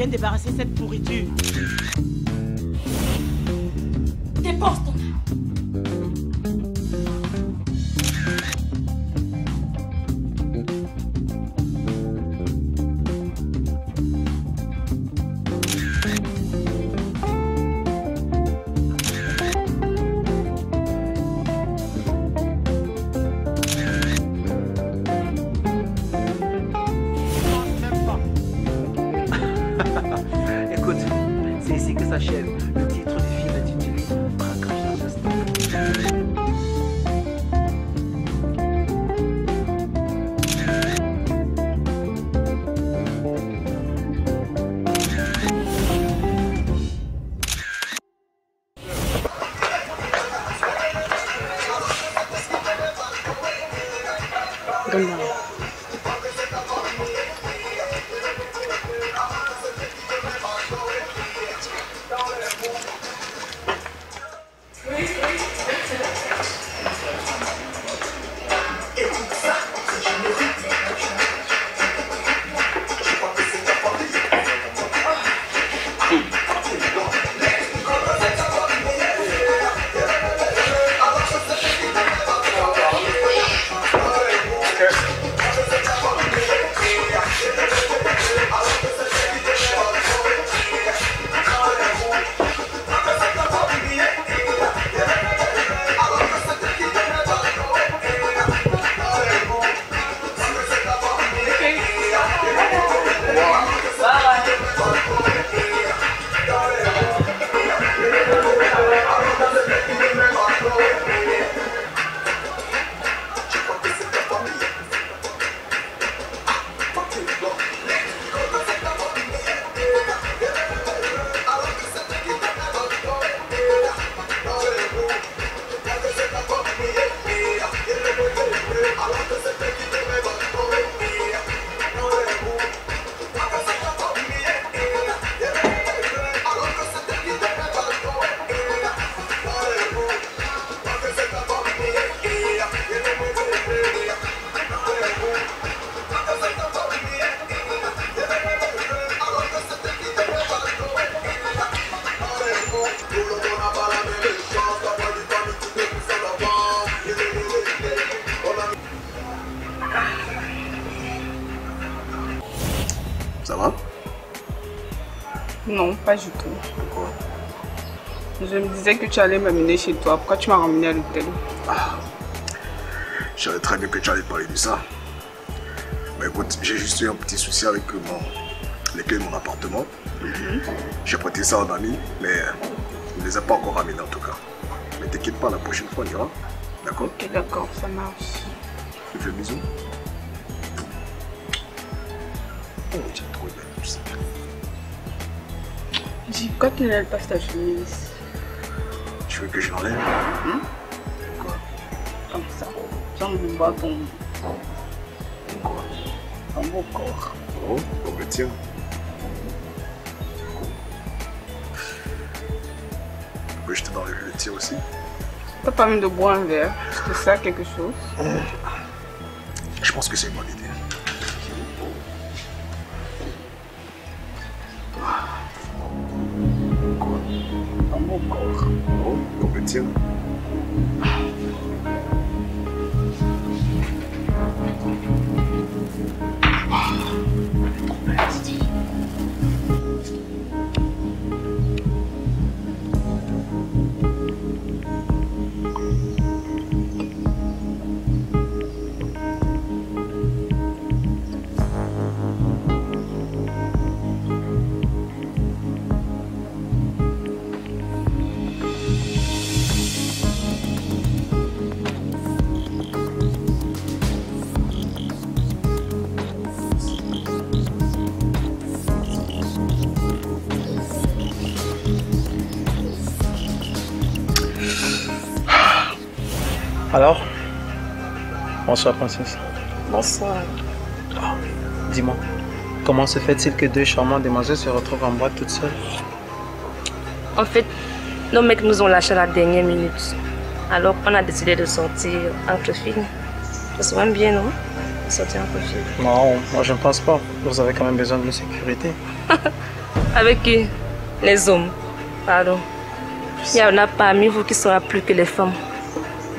Viens débarrasser cette pourriture. Dépose ton pas du tout. Je me disais que tu allais m'amener chez toi. Pourquoi tu m'as ramené à l'hôtel? Je savais très bien que tu allais parler de ça. Mais écoute, j'ai juste eu un petit souci avec mon, les clés de mon appartement. J'ai prêté ça à un ami, mais il ne les a pas encore ramenés en tout cas. Mais t'inquiète pas, la prochaine fois on ira. D'accord? Ok, d'accord, ça marche. Je fais bisous. Oh, Dis, pourquoi tu n'enlèves pas ta chemise? Tu veux que je l'enlève comme ça. Sans me voir ton, Quoi? Ton beau corps. Oh, bon ben tiens. Tu peux jeter dans le, le tir aussi T'as pas mis de boire un verre. Je te sers quelque chose. Je pense que c'est une bonne idée. Ton beau corps. Oh, bon ben Alors Bonsoir, princesse. Bonsoir. Dis-moi, comment se fait-il que deux charmantes demoiselles se retrouvent en boîte toutes seules? En fait, nos mecs nous ont lâchés à la dernière minute. Alors on a décidé de sortir entre filles. Ça serait même bien, non? Sortir entre filles. Non, moi je ne pense pas. Vous avez quand même besoin de sécurité. Avec qui? Les hommes. Pardon. Il y en a parmi vous qui sera plus que les femmes.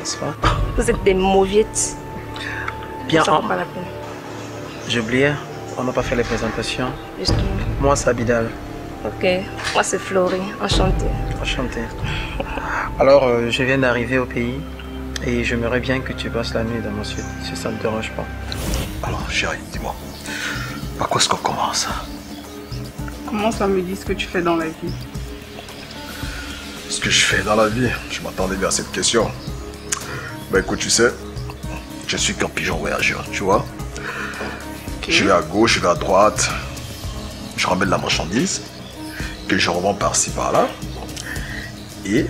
N'est-ce pas? Vous êtes des mauviettes. Bien, Ça en- pas la peine. j'ai oublié, on n'a pas fait les présentations. Justement. Moi, c'est Abidal. Ok. Moi, c'est Florie. Enchantée. Enchanté. Alors, euh, je viens d'arriver au pays et j'aimerais bien que tu passes la nuit dans ma suite, si ça ne te dérange pas. Alors, chérie, dis-moi, par quoi est-ce qu'on commence? Comment ça me dit ce que tu fais dans la vie? Ce que je fais dans la vie, je m'attendais bien à cette question. Ben écoute, tu sais, je suis qu'un pigeon voyageur, tu vois. Je vais à gauche, je vais à droite, je ramène la marchandise, que je revends par-ci par-là. Et,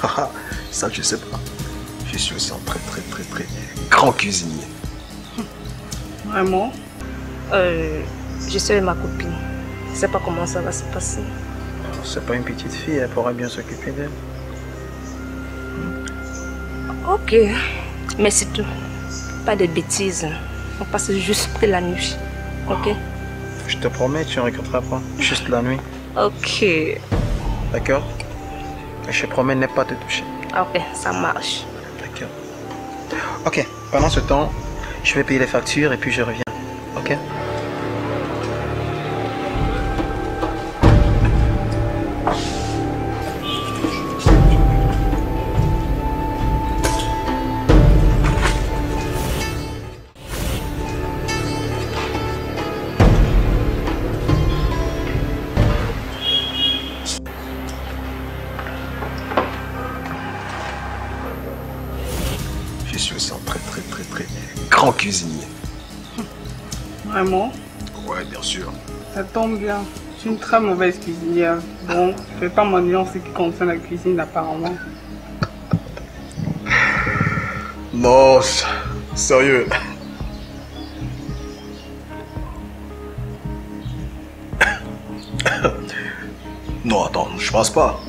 ça tu sais pas, je suis aussi un très très très très grand cuisinier. Vraiment Euh, je suis avec ma copine. Je sais pas comment ça va se passer. C'est pas une petite fille, elle pourra bien s'occuper d'elle. Ok. Mais c'est tout. Pas de bêtises. On passe juste la nuit. Ok Je te promets, tu ne regretteras pas. Juste la nuit, Ok. d'accord je te promets ne pas te toucher. Ok, ça marche. D'accord. Ok, pendant ce temps, je vais payer les factures et puis je reviens. Cuisinier. Vraiment Ouais, bien sûr. Ça tombe bien. Je suis une très mauvaise cuisinière. Bon, je vais pas m'ennuyer en ce qui concerne la cuisine apparemment. Non, sérieux. Non, attends, je pense pas.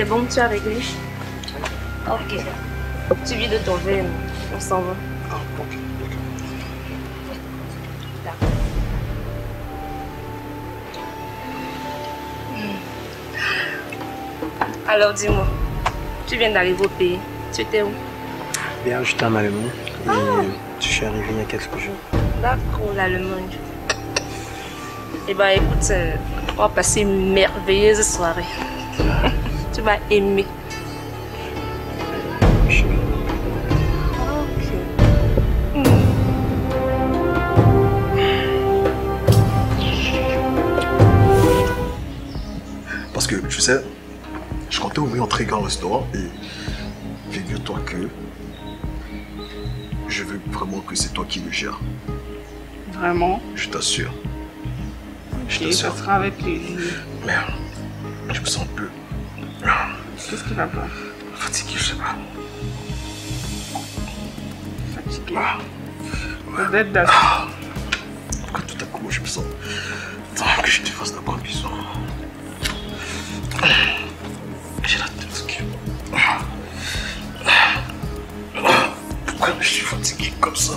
C'est bon, tu as réglé Ok. Tu vis de ton verre, on s'en va. Ah, ok, d'accord. D'accord. Alors dis-moi, tu viens d'arriver au pays. Tu étais où? Bien, j'étais en Allemagne et euh, je suis arrivé il y a quelques jours. D'accord, l'Allemagne. Eh ben écoute, euh, on va passer une merveilleuse soirée. Tu vas aimer. Parce que, tu sais, je comptais ouvrir un très grand restaurant et figure-toi que je veux vraiment que c'est toi qui le gères. Vraiment? Je t'assure. Je ça sera avec plaisir. Merde, je me sens un peu Qu'est-ce qui va pas fatigué, je sais pas. Fatigué. Ah, Peut-être d'assez. pourquoi tout à coup je me sens. Attends, que je te fasse d'abord un bisou. J'ai la tête qui. Pourquoi je suis fatigué comme ça?